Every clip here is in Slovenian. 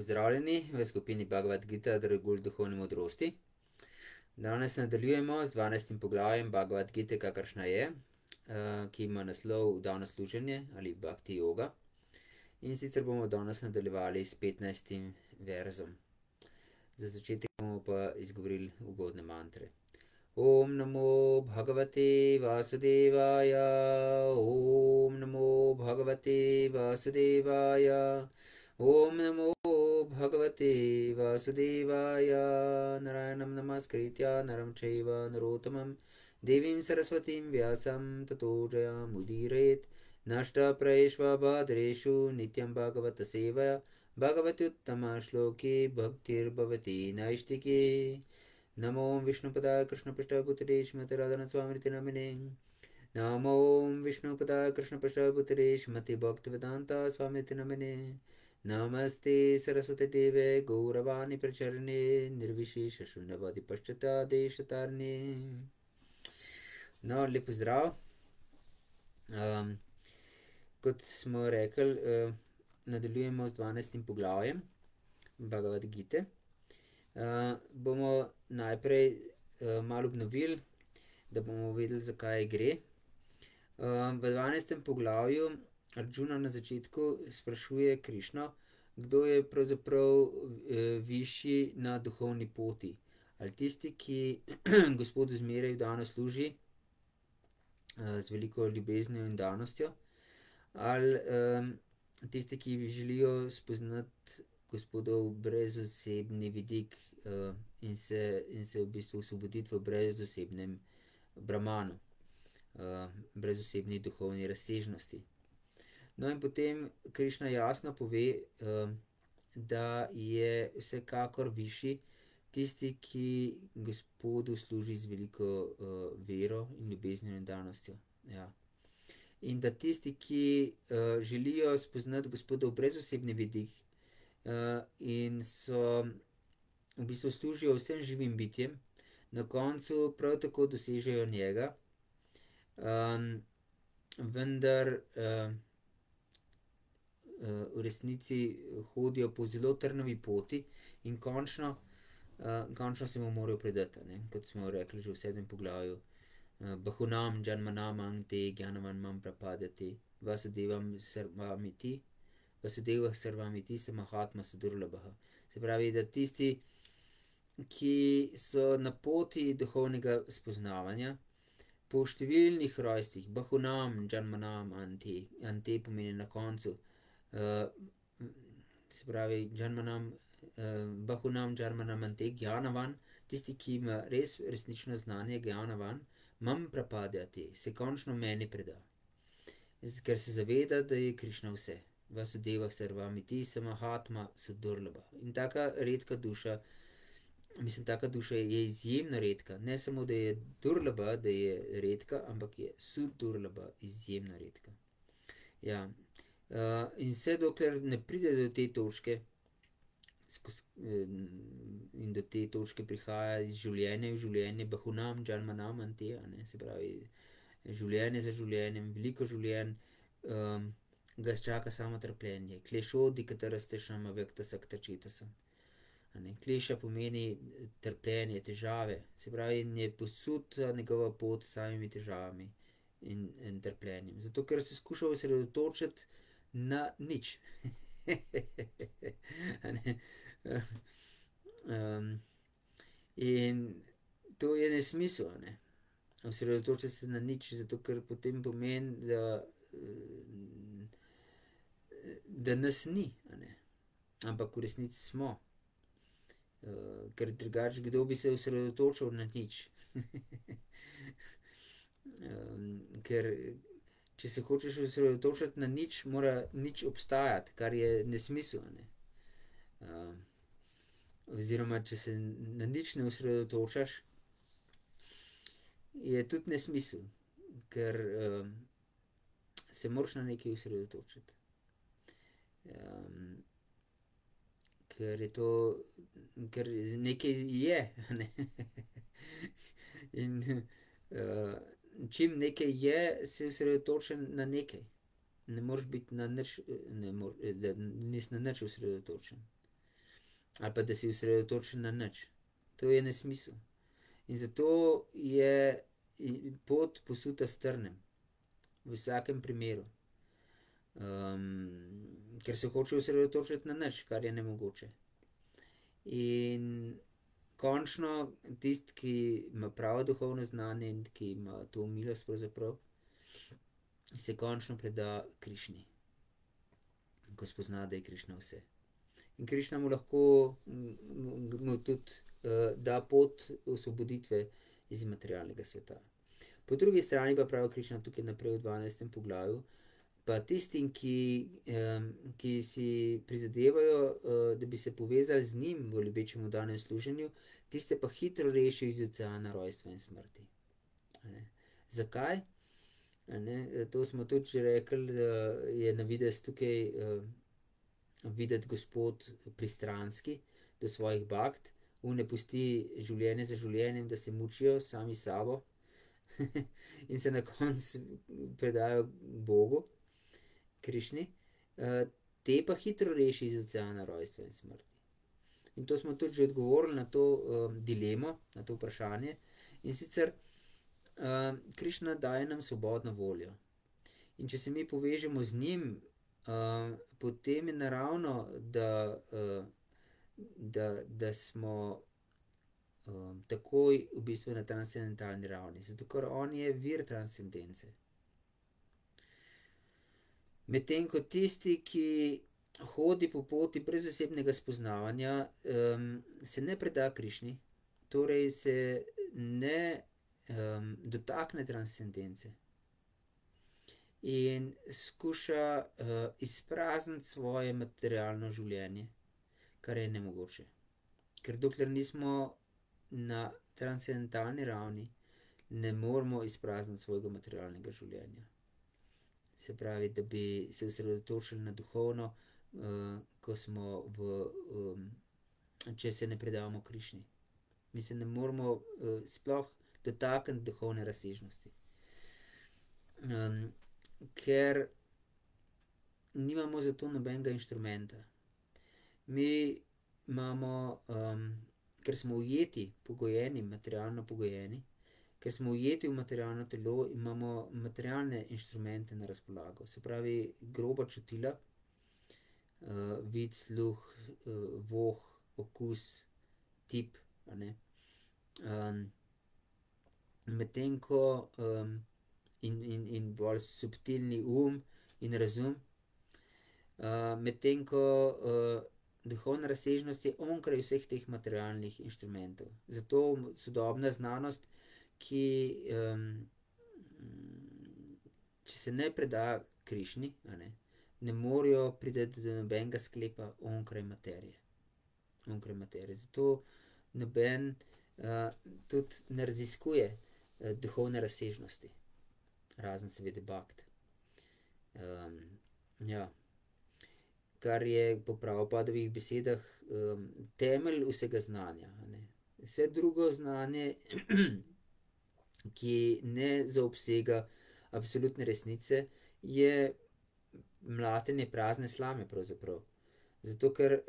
Pozdravljeni v skupini Bhagavad Gita, Dragulj duhovne modrosti. Danes nadaljujemo z dvanajstim poglavjem Bhagavad Gite, kakršna je, ki ima naslov Vdano služenje ali Bhakti yoga. In sicer bomo danes nadaljevali s petnajstim verzom. Za začetek bomo pa izgovorili ugodne mantre. Om namo bhagavate Vasudevaya, Om namo bhagavate Vasudevaya, ओम नमो भगवते वासुदेवाय। नारायणं नमस्कृत्य नरं चैव नरोत्तमं। देवीं सरस्वतीं व्यासं ततो जयामुदीरयेत्। नष्टप्रयेष्वबाधरेषु नित्यं भगवतसेवया भगवत्युत्तमश्लोके भक्तिर्भवति नैष्टिके नमो विष्णुपदाय कृष्णपृष्ठपुत्रे श्रीमतिराधनस्वामिति नमिने नमो विष्णुपदाय कृष्णपृष्ठपुत्रे श्रीमति भक्तिवेदान्ता स्वामिति नमिने नमस्ते सरस्वती देवे गौरवाणी प्रचरणे निर्विशेष शून्यवादी पश्चातादेशतारणे No, lep pozdrav. Um, kot smo rekli, uh, nadaljujemo z dvanajstim poglavjem Bhagavad Gite. Uh, bomo najprej uh, malo obnovili, da bomo vedeli, za kaj gre. Uh, v dvanajstem poglavju Arjuna na začetku sprašuje Krišno, kdo je pravzaprav uh, višji na duhovni poti. Ali tisti, ki Gospodu zmeraj vdano služi uh, z veliko ljubeznijo in danostjo, ali um, tisti, ki želijo spoznati Gospodov brezosebni vidik, uh, in se, in se v bistvu osvoboditi v brezosebnem brahmanu, uh, brezosebni duhovni razsežnosti. No, in potem Krišna jasno pove, uh, da je vsekakor višji tisti, ki Gospodu služi z veliko uh, vero in ljubeznijo in danostjo. Ja. In da tisti, ki uh, želijo spoznati Gospodov brezosebni vidik, uh, in so v bistvu služijo vsem živim bitjem, na koncu prav tako dosežejo njega, um, vendar uh, v resnici hodijo po zelo trnovi poti in končno, uh, končno se mu morajo predati, kot smo rekli že v sedmem poglavju. Bahunam, džanmanam, ante, gyanavan, mam prapadati, vasudevam, sarvamiti, vasudeva sarvamiti, samahatma sudurlabaha. Se pravi, da tisti, ki so na poti duhovnega spoznavanja, po številnih rojstvih, bahunam, džanmanam, ante, ante pomeni na koncu, se pravi, džanmanam, bahunam, džanmanam, ante, gyanavan, tisti, ki ima res resnično znanje, gyanavan, mam prapadati, se končno meni preda. Ker se zaveda, da je Krišna vse. Vasudeva sarvamiti, samahatma sudurlaba. In taka redka duša, mislim, taka duša je izjemno redka. Ne samo, da je durlaba, da je redka, ampak je sudurlaba, izjemno redka. Ja. In vse dokler ne pride do te točke, in do te točke prihaja iz življenja v življenje, bahunam, džanmanam, ante, a ne, se pravi, življenje za življenjem, veliko življenj, ga čaka samo trpljenje. Klešodi, katarastešam, avekta saktačetasam. A ne, kleša pomeni trpljenje, težave, se pravi, je posuta njegova pot s samimi težavami in, in trpljenjem. Zato ker se skuša osredotočiti na nič. ne. in to je nesmisel, ne. Osredotočiti se na nič, zato ker potem pomeni, da, da nas ni. Ampak v resnici smo. ker drugače, kdo bi se osredotočal na nič? ker če se hočeš osredotočiti na nič, mora nič obstajati, kar je nesmisel, ne. oziroma če se na nič ne osredotočaš, je tudi nesmisel, ker, se moraš na nekaj osredotočiti. ker je to, ker nekaj je, ne. In, čim nekaj je, si osredotočen na nekaj. Ne moreš biti na nič, ne da nisi na nič osredotočen. ali pa da si osredotočen na nič. To je nesmisel. In zato je pot posuta s trnem. V vsakem primeru. ker se hoče osredotočiti na nič, kar je nemogoče. In končno tisti, ki ima pravo duhovno znanje in ki ima to milost se končno preda Krišni. Ko spozna, da je Krišna vse. In Krišna mu lahko, mu tudi, da pot osvoboditve iz materialnega sveta. Po drugi strani pa pravi Krišna tukaj naprej v dvanajstem poglavju: "Pa tistim, ki, ki si prizadevajo, da bi se povezali z njim v ljubečem oddanem služenju, tiste pa hitro reši iz oceana rojstva in smrti." Ne. Zakaj? Ne, to smo tudi že rekli, da je na videz tukaj, videti Gospod pristranski do svojih bakt. One pusti življenje za življenjem, da se mučijo sami sabo, in se na koncu predajo Bogu, Krišni. te pa hitro reši iz oceana rojstva in smrti. In to smo tudi že odgovorili na to, dilemo, na to vprašanje. In sicer, Krišna daje nam svobodno voljo. In če se mi povežemo z njim, potem je naravno, da, da, da smo, takoj v bistvu na transcendentalni ravni, zato ker on je vir transcendence. Medtem ko tisti, ki hodi po poti brez osebnega spoznavanja, se ne preda Krišni, torej se ne, dotakne transcendence. In skuša, izprazniti svoje materialno življenje, kar je nemogoče. Ker dokler nismo na transcendentalni ravni, ne moremo izprazniti svojega materialnega življenja. Se pravi, da bi se osredotočili na duhovno, ko smo v, če se ne predamo Krišni. Mi se ne moremo, sploh dotakniti duhovne razsežnosti. ker nimamo za to nobenega inštrumenta. Mi imamo, ker smo ujeti, pogojeni, materialno pogojeni, ker smo ujeti v materialno telo, imamo materialne inštrumente na razpolago. Se pravi, groba čutila, vid, sluh, voh, okus, tip, medtem ko, in, in, in bolj subtilni um in razum. medtem ko, duhovna razsežnost je onkraj vseh teh materialnih inštrumentov. Zato sodobna znanost, ki, če se ne preda Krišni, ne, ne morejo priti do nobenega sklepa onkraj materije. Onkraj materije, zato noben, tudi ne raziskuje, duhovne razsežnosti. Razen seveda bakt. ja. Kar je po Prabhupadovih besedah, temelj vsega znanja, ne. Vse drugo znanje, ki ne zaobsega absolutne resnice, je mlatenje prazne slame pravzaprav. Zato ker,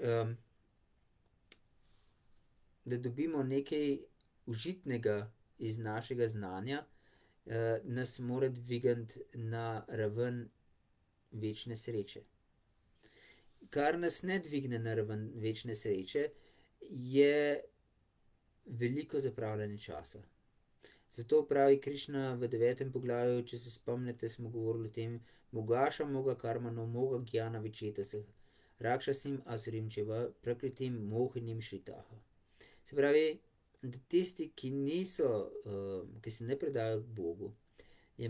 da dobimo nekaj užitnega iz našega znanja, nas mora dvigniti na raven večne sreče. Kar nas ne dvigne na raven večne sreče, je veliko zapravljanje časa. Zato pravi Krišna v devetem poglavju, če se spomnite, smo govorili o tem: Se pravi, da tisti, ki niso, ki se ne predajo Bogu, je,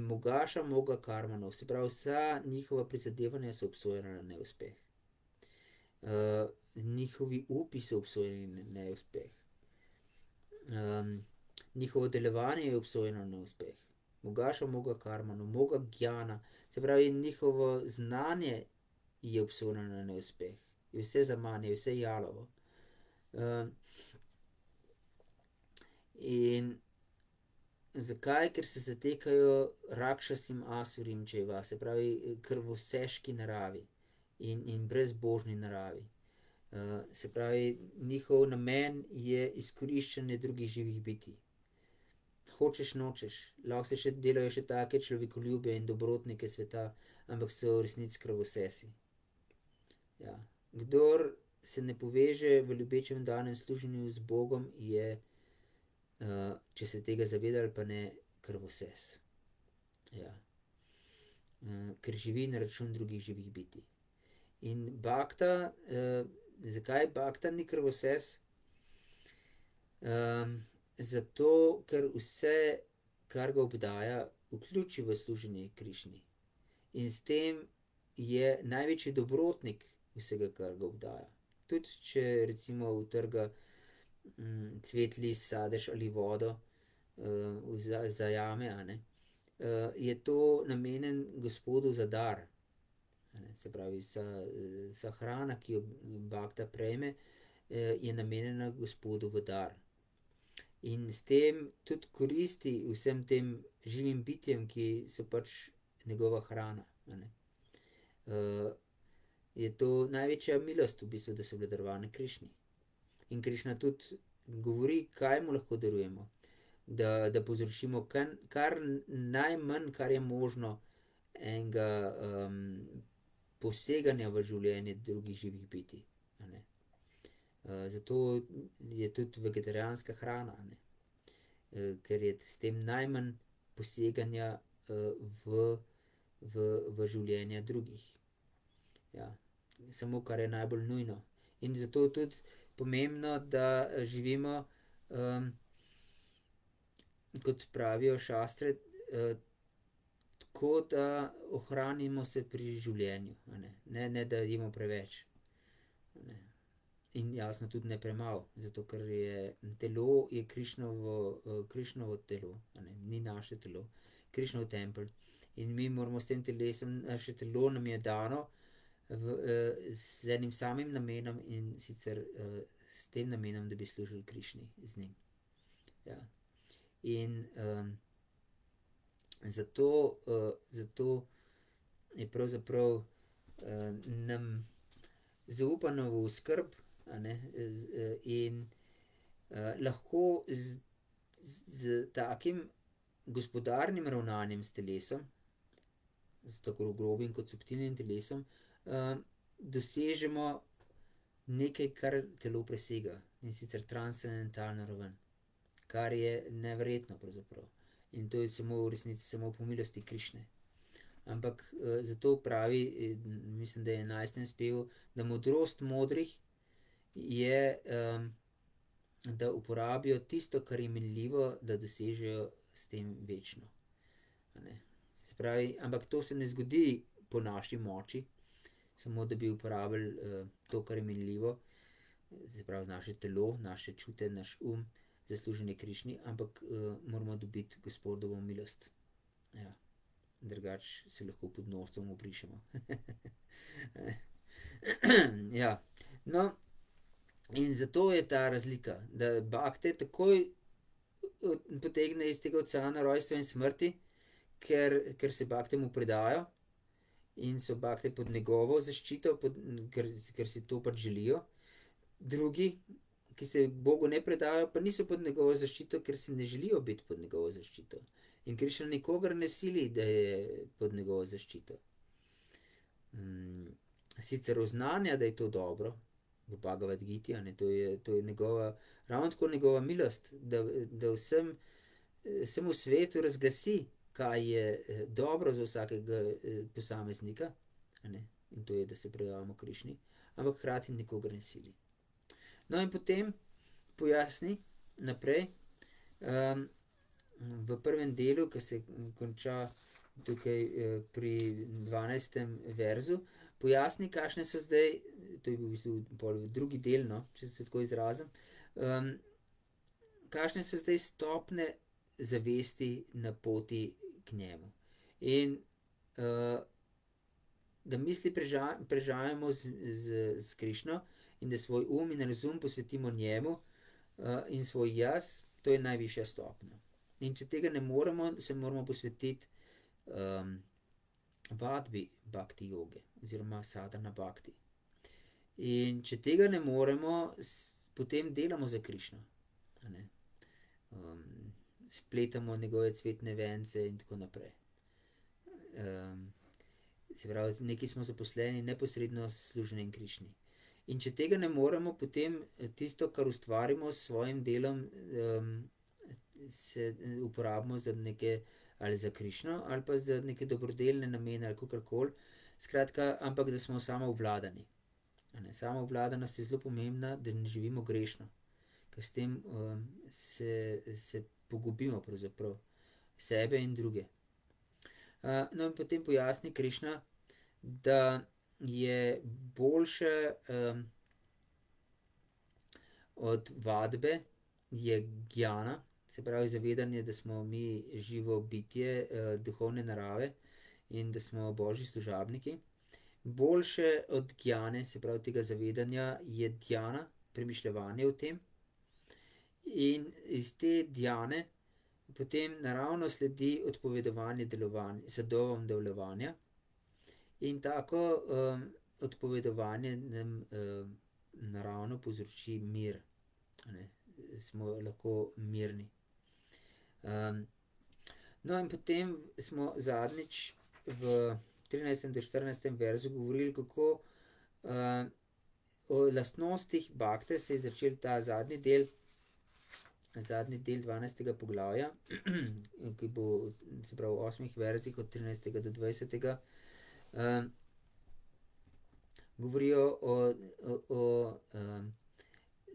se pravi, vsa njihova prizadevanja so obsojena na neuspeh. njihovi upi so obsojeni na neuspeh. Njihovo delovanje je obsojeno na neuspeh. Se pravi, njihovo znanje je obsojeno na neuspeh. Je vse zaman, je vse jalovo. in zakaj? Ker se zatekajo rakšasim asurim, se pravi krvoseški naravi in, in brezbožni naravi. se pravi, njihov namen je izkoriščanje drugih živih bitij. Hočeš, nočeš, lahko se še delajo še take človekoljube in dobrotnike sveta, ampak so v resnici kravosesi. Ja. Kdor se ne poveže v ljubečem danem služenju z Bogom, je, če se tega zaveda ali pa ne, krvoses. Ja. ker živi na račun drugih živih bitij. In bakta, zakaj bakta ni krvoses? Zato, ker vse, kar ga obdaja, vključi v služenje Krišni. In s tem je največji dobrotnik vsega, kar ga obdaja. Tudi če recimo utrga, cvet, list, sadež ali vodo, zajame, a ne, je to namenjeno Gospodu za dar. Se pravi, vsa, vsa hrana, ki jo bakta prejme, je namenjena Gospodu v dar. In s tem tudi koristi vsem tem živim bitjem, ki so pač njegova hrana, ne. je to največja milost v bistvu, da so bile darovane Krišni. In Krišna tudi govori, kaj mu lahko darujemo. Da, da povzročimo kar najmanj, kar je možno, enega, poseganja v življenje drugih živih bitij. Zato je tudi vegetarijanska hrana, ne. ker je s tem najmanj poseganja, v, v, v življenja drugih. Ja. Samo, kar je najbolj nujno. In zato je tudi pomembno, da živimo, kot pravijo šastre, tako, da ohranimo se pri življenju, ne. Ne, ne da jemo preveč, ne. In jasno tudi ne premalo, zato ker je telo je Krišnovo, Krišnovo telo, ne, ni naše telo. Krišnov tempelj. In mi moramo s tem telesom, naše telo nam je dano v, z enim samim namenom, in sicer, s tem namenom, da bi služili Krišni z njim. Ja. In, zato, zato je pravzaprav, nam zaupano v skrb, ne, in, lahko z, s takim gospodarnim ravnanjem s telesom, s tako grobim kot subtilnim telesom, dosežemo nekaj, kar telo presega, in sicer transcendentalno raven. Kar je neverjetno pravzaprav. In to je samo v resnici samo po milosti Krišne. Ampak, zato pravi, mislim, da je v enajstem spevu, da modrost modrih je, da uporabijo tisto, kar je minljivo, da dosežejo s tem večno. Pravi, ampak to se ne zgodi po naši moči, samo da bi uporabili, to, kar je minljivo, se pravi naše telo, naše čute, naš um za služenje Krišni, ampak, moramo dobiti Gospodovo milost. Ja. Drugače se lahko pod nosom obrišemo. ja. No, in zato je ta razlika, da bakte takoj potegne iz tega oceana rojstva in smrti, ker, ker se bakte mu predajo in so bakte pod njegovo zaščito, pod, ker, ker si to pač želijo. Drugi, ki se Bogu ne predajo, pa niso pod njegovo zaščito, ker si ne želijo biti pod njegovo zaščito. In Krišna nikogar ne sili, da je pod njegovo zaščito. sicer oznanja, da je to dobro, v Bhagavad giti, ne, to je, to je njegova, ravno tako njegova milost, da, da vsem, vsemu svetu razglasi, kaj je, dobro za vsakega, posameznika, ne. In to je, da se predamo Krišni. Ampak hkrati nikogar ne sili. No, in potem pojasni naprej, v prvem delu, ke se konča tukaj, pri dvanajstem verzu, pojasni, kakšne so zdaj, to je v bistvu drugi del, no, če se tako izrazim, kakšne so zdaj stopnje zavesti na poti k njemu. In, da misli prežamemo z, z, s Krišno in da svoj um in razum posvetimo njemu, in svoj jaz, to je najvišja stopnja. In če tega ne moremo, se moramo posvetiti, vadbi bakti joge oziroma sadhana bakti. In če tega ne moremo, potem delamo za Krišno, ne. spletamo njegove cvetne vence in tako naprej. se pravi, nekaj smo zaposleni neposredno s služenjem Krišni. In če tega ne moremo, potem tisto, kar ustvarimo s svojim delom, se uporabimo za neke, ali za Krišno ali pa za neke dobrodelne namene ali kakorkoli. Skratka, ampak da smo samoobvladani, a ne. Samoobvladanost je zelo pomembna, da ne živimo grešno. Ker s tem, se, se pogubimo pravzaprav, sebe in druge. no, in potem pojasni Krišna, da je boljše, od vadbe je gjana, se pravi zavedanje, da smo mi živo bitje, duhovne narave in da smo božji služabniki. Boljše od gjane, se pravi tega zavedanja, je djana, premišljevanje o tem. In iz te djane potem naravno sledi odpovedovanje sadovom delovanja. In tako, odpovedovanje nam, naravno povzroči mir, ne. Smo lahko mirni. No, in potem smo zadnjič v trinajstem do štirinajstem verzu govorili, kako, o lastnostih bakte, se je začel ta zadnji del, zadnji del dvanajstega poglavja, ki bo, se pravi v osmih verzih od trinajstega do dvajsetega, govorijo o, o, o,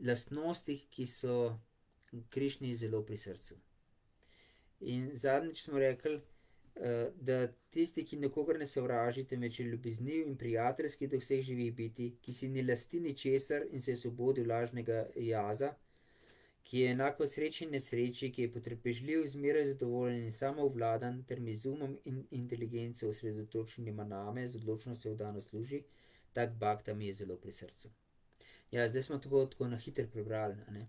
lastnostih, ki so Krišni zelo pri srcu. In zadnjič smo rekli, da tisti, ki nikogar ne sovraži, temveč je ljubezniv in prijateljski do vseh živih bitij, ki si ne lasti ničesar in se je osvobodil lažnega jaza, ki je enak v sreči in nesreči, ki je potrpežljiv, zmeraj zadovoljen in samoobvladan ter med umom in inteligenco, osredotočenima name, z odločnostjo vdano služi, tak bakta mi je zelo pri srcu. Ja, zdaj smo tako, tako na hitro prebrali, a ne.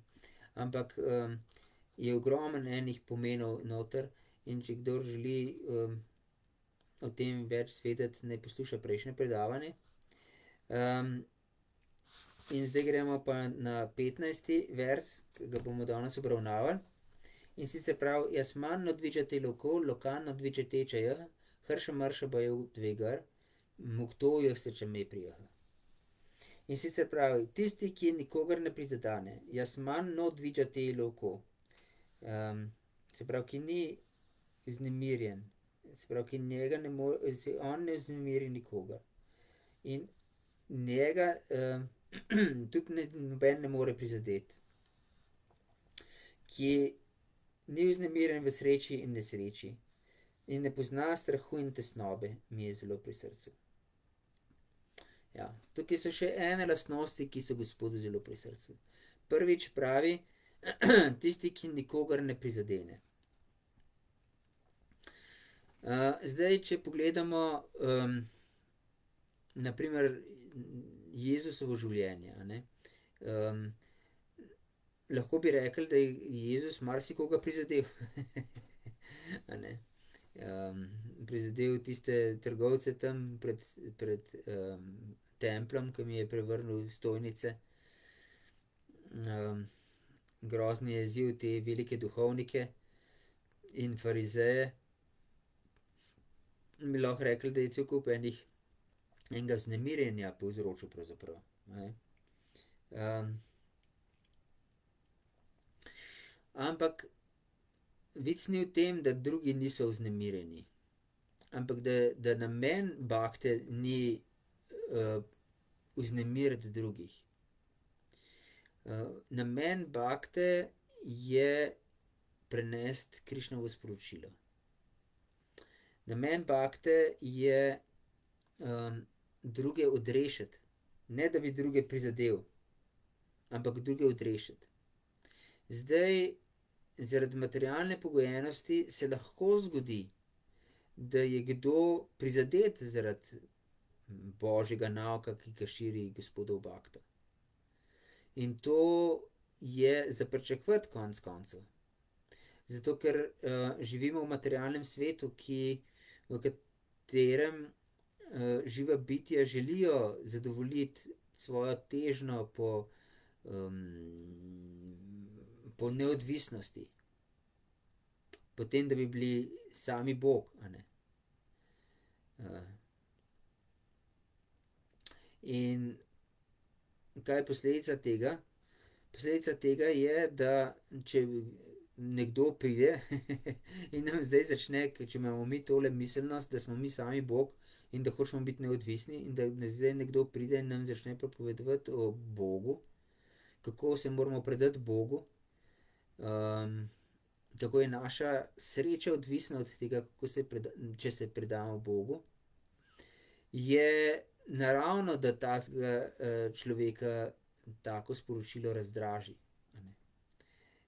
Je ogromno enih pomenov noter, in če kdor želi, o tem več izvedeti, naj posluša prejšnje predavanje. in zdaj gremo pa na petnajsti verz, ki ga bomo danes obravnavali. In sicer pravi: Jasman nodvičati loko, lokan nodvičate čaj, hrša mrša baje dvegar, mukto srčame prija. In sicer pravi: tisti, ki nikogar ne prizadene, jasman nodvičate loko. Se pravi, ki ni vznemirjen, se pravi, ki njega ne on ne vznemiri nikogar. In njega, tudi noben ne more prizadeti. Ki ni vznemirjen v sreči in nesreči in ne pozna strahu in tesnobe, mi je zelo pri srcu. Ja, tukaj so še ene lastnosti, ki so Gospodu zelo pri srcu. Prvič pravi, tisti, ki nikogar ne prizadene. zdaj, če pogledamo, na primer Jezusovo življenje, ne. lahko bi rekli, da je Jezus marsikoga prizadel, ne. prizadel tiste trgovce tam pred, pred, templjem, ke jim je prevrnil stojnice. Grozni je jezil te velike duhovnike in farizeje. Bi lahko rekli, da je cel kup enih, enega vznemirjenja povzročil pravzaprav, ne. ampak vic ni v tem, da drugi niso vznemirjeni, ampak da, da namen bakte ni, vznemiriti drugih. Namen bakte je prenesti Krišnovo sporočilo. Namen bakte je, druge odrešiti, ne da bi druge prizadel, ampak druge odrešiti. Zdaj, zaradi materialne pogojenosti se lahko zgodi, da je kdo prizadet zaradi božjega nauka, ki ga širi Gospodova bakta. In to je za pričakovati konec koncev. Zato ker, živimo v materialnem svetu, ki, v katerem, živa bitja želijo zadovoljiti svojo težnjo po, um, po neodvisnosti, potem, da bi bili sami Bog. Uh, in kaj je posledica tega? Posledica tega je, da če nekdo pride in nam zdaj začne, če imamo mi tole miselnost, da smo mi sami Bog in da hočemo biti neodvisni, in da zdaj nekdo pride in nam začne prepovedovati o Bogu, kako se moramo predati Bogu, um, kako je naša sreča odvisna od tega, se preda, če se predamo Bogu, je naravno, da ta uh, človeka tako sporočilo razdraži.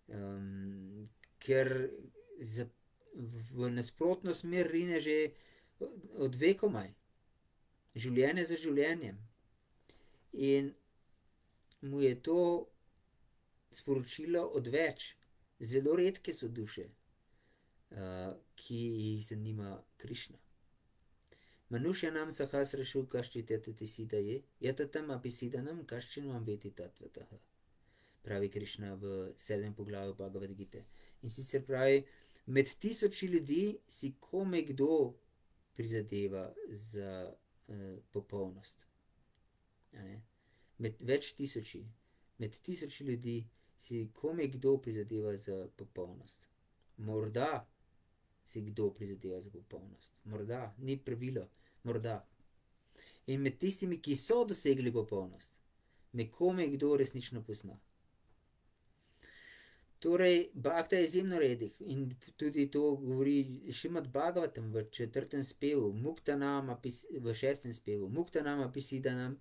Um, ker za, v nasprotno smer rine že od vekomaj, življenje za življenjem. In mu je to sporočilo odveč. Zelo redke so duše, uh, ki jih zanima Krišna. मनुष्याणां सहस्रषु कश्चित् सिदये यततम अपि सिदनं कश्चिन्वां वेति तत्त्वतः pravi Krišna v sedmem poglavju Bhagavad Gita. In sicer pravi, med tisoči ljudi si kome kdo prizadeva za uh, popolnost. Med več tisoči, med tisoči ljudi si kome kdo prizadeva za popolnost. Morda si kdo prizadeva za popolnost, morda ni pravilo, morda. In med tistimi, ki so dosegli popolnost, me kome kdo resnično pozna. Torej, Bhakta je izjemno redek in tudi to govori Šimad Bhagavatam v četrtem spevu, Muktanam, v šestem spevu, Muktanam, Apisidanam,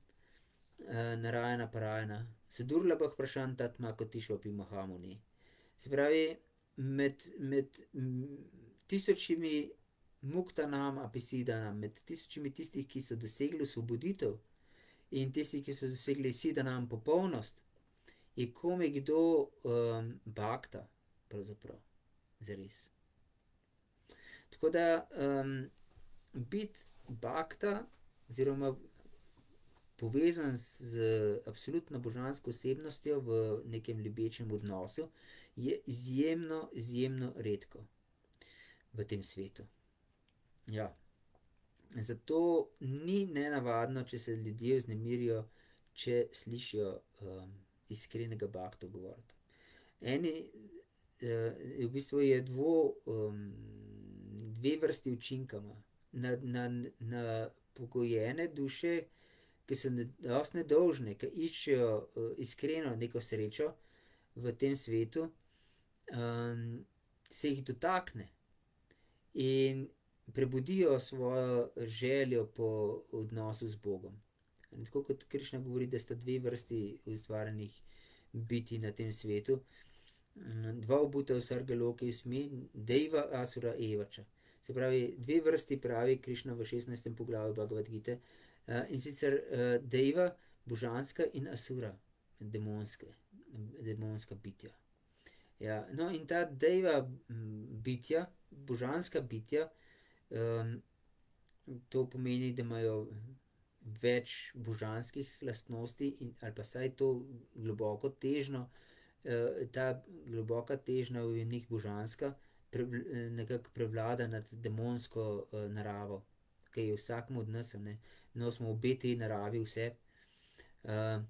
eh, Narajana, Parajana, Sudurlabah vprašanj tatma kotišvapi Mahamuni. Se pravi, med, med tisočimi muktanam, apisidanam, med tisočimi tistih, ki so dosegli osvoboditev in tisti, ki so dosegli sidanam popolnost, je kome kdo um, bakta, pravzaprav, zares. Tako da um, biti bakta, oziroma povezan z absolutno božansko osebnostjo v nekem ljubečem odnosu, je izjemno, izjemno redko v tem svetu. Ja. Zato ni nenavadno, če se ljudje vznemirijo, če slišijo um, iskrenega bakta govoriti. Eni, uh, v bistvu je dvo, um, dve vrsti učinkama. Na, na, na pokojene duše, ki so dosti nedolžne, ki iščejo uh, iskreno neko srečo v tem svetu, um, se jih dotakne. In prebudijo svojo željo po odnosu z Bogom. In tako kot Krišna govori, da sta dve vrsti ustvarjenih biti na tem svetu, mm, dva obuta v sargaloki smi, Dejva, Asura, Evača. Se pravi, dve vrsti pravi Krišna v 16. poglavju Bhagavad Gita in sicer Dejva, božanska in Asura, demonske, demonska bitja. Ja, no, in ta Dejva bitja, božanska bitja, Um, to pomeni, da imajo več božanskih lastnosti, in, ali pa saj to globoko težno, uh, ta globoka težnja v njih božanska, pre, nekako prevlada nad demonsko uh, naravo, ki je vsakmu od nas, ne, no, smo obe te naravi, vse. Uh,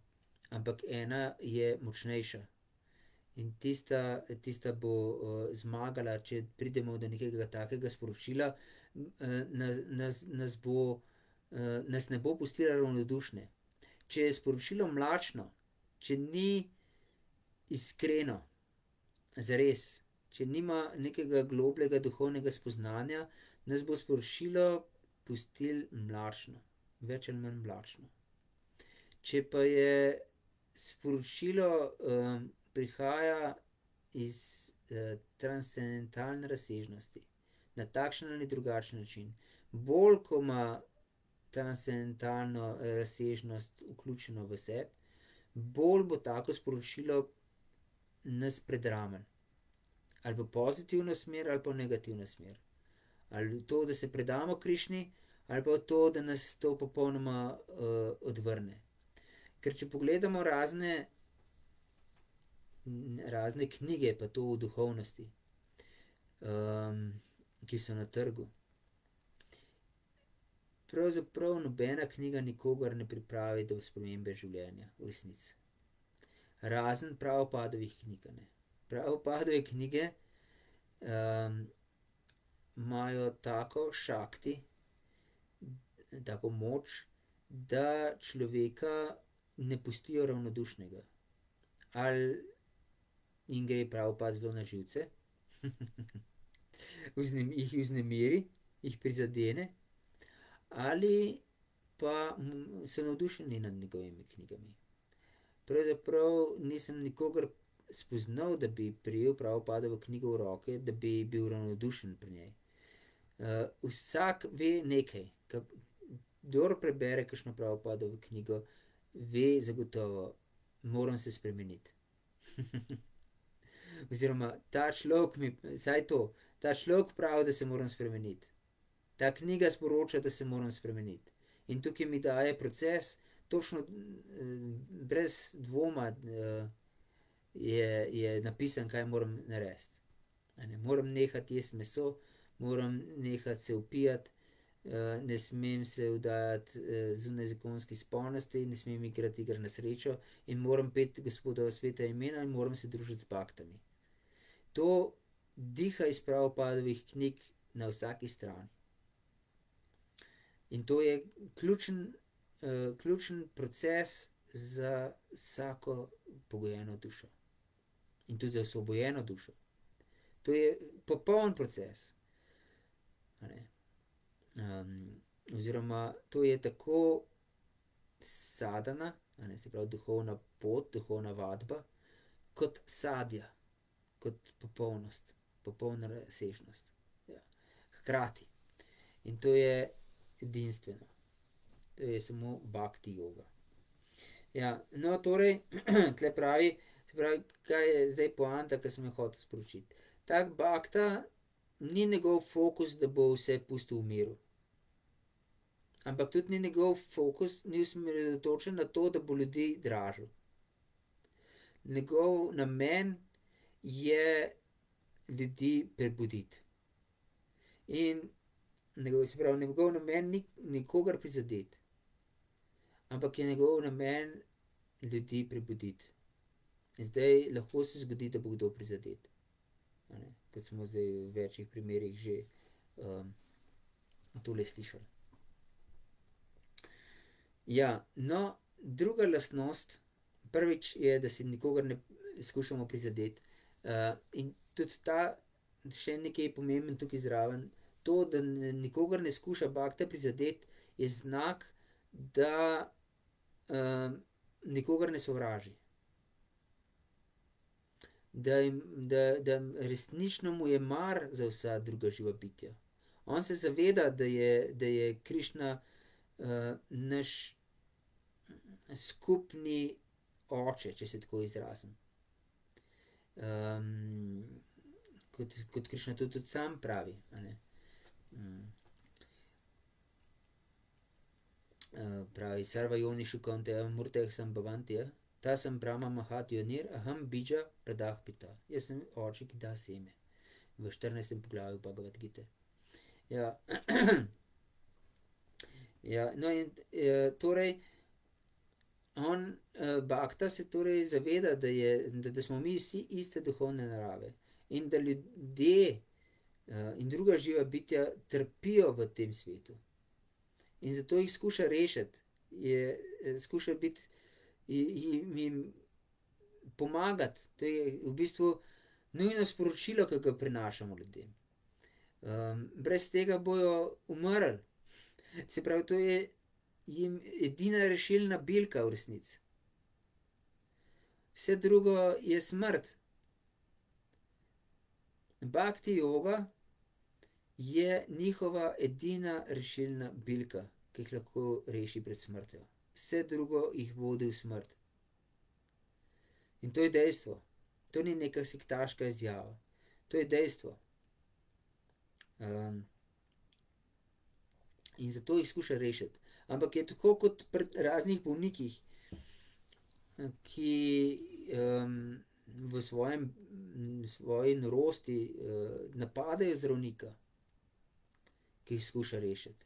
ampak ena je močnejša. In tista, tista bo uh, zmagala, če pridemo do nekega takega sporočila, uh, nas, nas, nas, bo, nas ne bo pustila ravnodušne. Če je sporočilo mlačno, če ni iskreno, zares, če nima nekega globlega duhovnega spoznanja, nas bo sporočilo pustil mlačno, več ali manj mlačno. Če pa je sporočilo um, prihaja iz uh, transcendentalne razsežnosti, na takšen ali drugačen način. Bolj, ko ima transcendentalno razsežnost vključeno v sebe, bolj bo tako sporočilo nas predramen. Ali v pozitivno smer, ali pa v negativno smer. Ali to, da se predamo Krišni, ali pa to, da nas to popolnoma uh, odvrne. Ker če pogledamo razne, razne knjige, pa to o duhovnosti, ki so na trgu, pravzaprav nobena knjiga nikogar ne pripravi do spremembe življenja v resnici. Razen Prabhupadovih knjig. Prabhupadove knjige, imajo tako šakti, tako moč, da človeka ne pustijo ravnodušnega. Ali jim gre Prabhupada zelo na živce, jih vznemiri, jih prizadene, ali pa so navdušeni nad njegovimi knjigami. Pravzaprav nisem nikogar spoznal, da bi prijel Prabhupadovo knjigo v roke, da bi bil ravnodušen pri njej. vsak ve nekaj, kdor prebere kakšno Prabhupadovo knjigo, ve zagotovo: "Moram se spremeniti." Oziroma ta človek mi, vsaj to, ta človek pravi, da se moram spremeniti. Ta knjiga sporoča, da se moram spremeniti. In tukaj mi daje proces, točno, brez dvoma, je, je napisano, kaj moram narediti. Ne, moram nehati jesti meso, moram nehati se opijati, ne smem se vdajati, zunajzakonski spolnosti, ne smem igrati iger na srečo in moram peti Gospodova sveta imena in moram se družiti z baktami. To diha iz Prabhupadovih knjig na vsaki strani. In to je ključen, ključen proces za vsako pogojeno dušo. In tudi za osvobojeno dušo. To je popoln proces, ne. oziroma to je tako sadna, a ne, se pravi duhovna pot, duhovna vadba, kot sadja. Kot popolnost, popolna razsežnost. Ja. Hkrati. In to je edinstveno. To je samo bakti joga. Ja, no, torej, tule pravi, pravi, kaj je zdaj poanta, ke sem jo hotel sporočiti. Ta bakta ni njegov fokus, da bo vse pustil v miru. Ampak tudi ni njegov fokus, ni osredotočen na to, da bo ljudi dražil. Njegov namen je ljudi prebuditi. In se pravi, njegov namen ni nikogar prizadeti. Ampak je njegov namen ljudi prebuditi. In zdaj lahko se zgodi, da bo kdo prizadet. Kot smo zdaj v več primerih že, tole slišali. Ja, no, druga lastnost, prvič je, da si nikogar ne skušamo prizadeti. In tudi ta, še nekaj je pomembno tukaj zraven. To, da nikogar ne skuša bakta prizadeti, je znak, da, nikogar ne sovraži. Da da, da resnično mu je mar za vsa druga živa bitja. On se zaveda, da je, da je Krišna, naš skupni oče, če se tako izrazim. Kot, kot Krišna to tudi sam pravi, ne. pravi: "Tasem brahma mahat jonir, aham bidža pradah pita." Jaz sem oče, ki da seme. V štirinajstem poglavju Bhagavad gite. Ja, ja, no, in, torej on, bakta se torej zaveda, da je, da smo mi vsi iste duhovne narave. In da ljudje, in druga živa bitja trpijo v tem svetu. In zato jih skuša rešiti. Je, skuša biti, jim pomagati. To je v bistvu nujno sporočilo, ke ga prinašamo ljudem. brez tega bojo umrli. Se pravi, to je jim edina rešilna bilka v resnici. Vse drugo je smrt. Bakti joga je njihova edina rešilna bilka, ki jih lahko reši pred smrtjo. Vse drugo jih vodi v smrt. In to je dejstvo. To ni neka sektaška izjava. To je dejstvo. in zato jih skuša rešiti. Ampak je tako kot pri raznih bolnikih. ki um, v svojem, svoji norosti uh, napadajo zdravnika, ki jih skuša rešiti.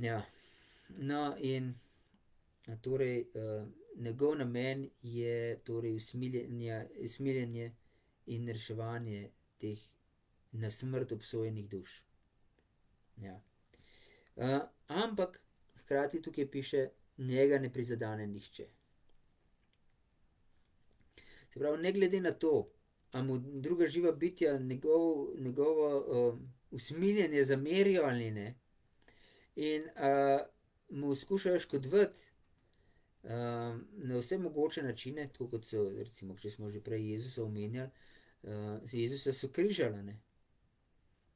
Ja, no, in torej, uh, njegov namen je torej usmiljenje in reševanje teh na smrt obsojenih duš. Ja. Uh, ampak hkrati tukaj piše, njega ne prizadene nihče. Se pravi, ne glede na to, ali mu druga živa bitja njegov, njegovo uh, usmiljenje zamerijo ali ne, in uh, mu skušajo škodovati uh, na vse mogoče načine, tako kot so, recimo, če smo že prej Jezusa omenjali, uh, Jezusa so križali.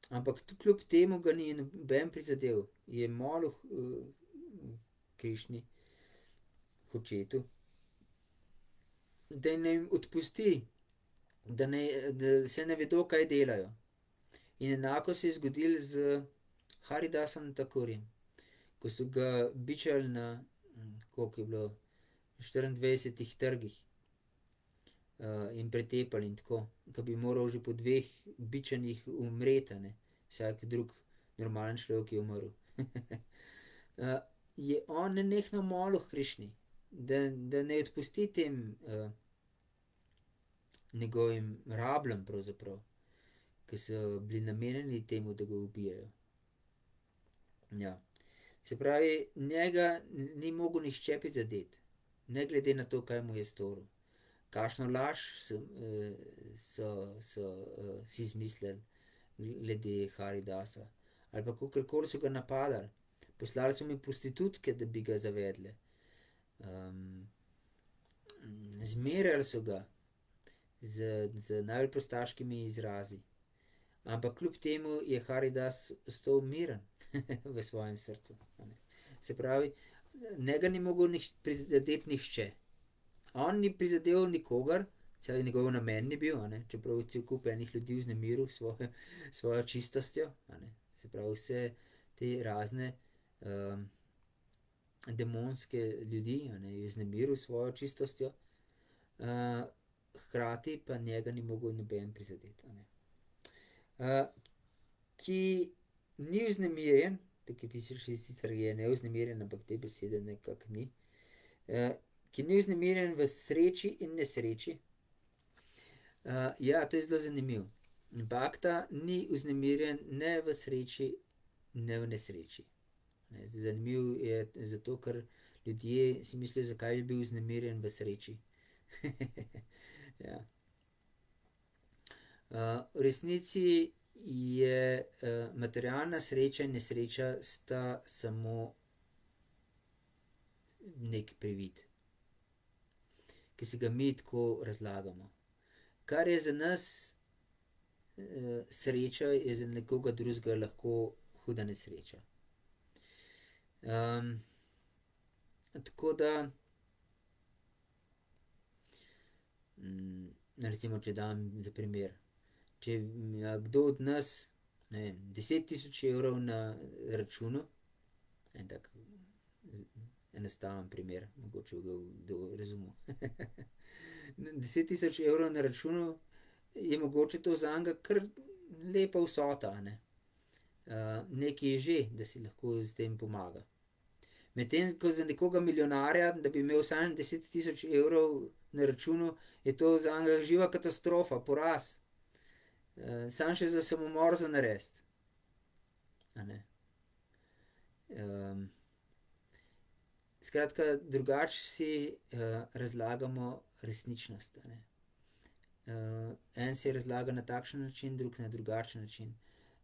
Ampak kljub temu ga ni noben prizadel, je malo uh, krišni hočetu, da jim odpusti, da, ne, da se ne vedo, kaj delajo. In enako se je zgodilo z Haridasom Takorjem, ko so ga bičali na, koliko je bilo, 24 trgih in pretepali in tako, da bi moral že po dveh bičanjih umreti, ne, vsak drug normalen človek je umrl. uh, je on nenehno molil Krišni, da, da ne odpusti tem uh, njegovim rabljem, ki so bili namenjeni temu, da ga ubijajo. Ja. Se pravi, njega ni mogel nišče prizadeti, ne glede na to, kaj mu je storil. Kakšno laž so, so, so uh, si izmislili glede Haridasa, ali pa kako koli so ga napadali. Poslali so mi prostitutke, da bi ga zavedli. Um, zmerjali so ga z, z najbolj prostaškimi izrazi. Ampak kljub temu je Haridas ostal miren v svojem srcu. Se pravi, njega ni mogel prizadeti nihče. On ni prizadel nikogar, cel njegov namen ni bil, čeprav je cel kup enih ljudi vznemiril svojo, svojo čistostjo. Se pravi, vse te razne um, demonske ljudi je vznemiril svojo čistostjo, uh, hkrati pa njega ni mogel noben prizadeti ki ni vznemirjen, tako pišeš, sicer je neuznemirjen, ampak te besede nekako ni, uh, ki ni vznemirjen v sreči in nesreči. Uh, ja, to je zelo zanimivo. Bakta ni vznemirjen ne v sreči, ne v nesreči. Ne, zanimivo je zato, ker ljudje si mislijo, zakaj bi bil vznemirjen v sreči. ja. Uh, v resnici je uh, materialna sreča in nesreča sta samo nek privid, ki se ga mi tako razlagamo. Kar je za nas uh, sreča, je za nekoga drugega lahko huda nesreča. Um, tako da. Mm, recimo, če dam za primer. Če ima kdo od nas vem, 10.000 evrov na računu, en tak enostaven primer, mogoče ga kdo razume. 10.000 evrov na računu je mogoče to za njega kar lepa vsota. Ne? Uh, nekaj je že, da si lahko z tem pomaga. Medtem ko za nekoga milijonarja, da bi imel samo 10.000 evrov na računu, je to za njega živa katastrofa, poraz. Uh, sam še za samomor za narest. Um, skratka, drugače si uh, razlagamo resničnost. Uh, en si razlaga na takšen način, drug na drugačen način.